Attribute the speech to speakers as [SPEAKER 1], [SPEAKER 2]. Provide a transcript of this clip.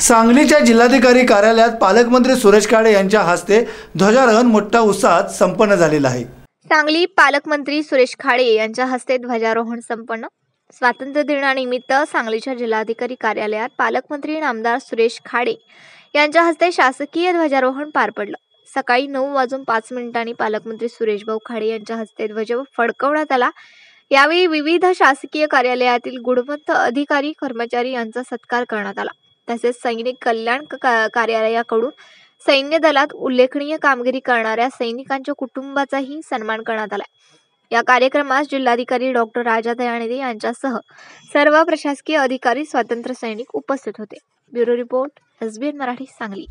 [SPEAKER 1] सांगलीच्या जिल्हाधिकारी कार्यालयात पालकमंत्री सुरेश काळे यांच्या हस्ते ध्वजारोहण मोठ्या उत्साहात संपन्न झालेलं आहे.
[SPEAKER 2] सांगली पालकमंत्री सुरेश खाडे यांच्या हस्ते ध्वजारोहण संपन्न. स्वातंत्र्य दिनानिमित्त सांगलीच्या जिल्हाधिकारी कार्यालयात पालकमंत्री नामदार सुरेश खाडे यांच्या हस्ते शासकीय ध्वजारोहण पार पडलं. सकाळी नऊ वाजून पाच मिनिटांनी पालकमंत्री सुरेशभाऊ खाडे यांच्या हस्ते ध्वज फडकवण्यात आला. यावेळी विविध शासकीय कार्यालयातील गुणवंत अधिकारी कर्मचारी यांचा सत्कार करण्यात आला. तसेच सैनिक कल्याण क- का- कार्यालयाकडून सैन्य दलात उल्लेखनीय कामगिरी करणाऱ्या सैनिकांच्या कुटुंबाचाही सन्मान करण्यात आला या कार्यक्रमास जिल्हाधिकारी डॉक्टर राजा दयानिधी यांच्यासह सर्व प्रशासकीय अधिकारी स्वातंत्र्य सैनिक उपस्थित होते. Bureau report SBN Marathi Sangli.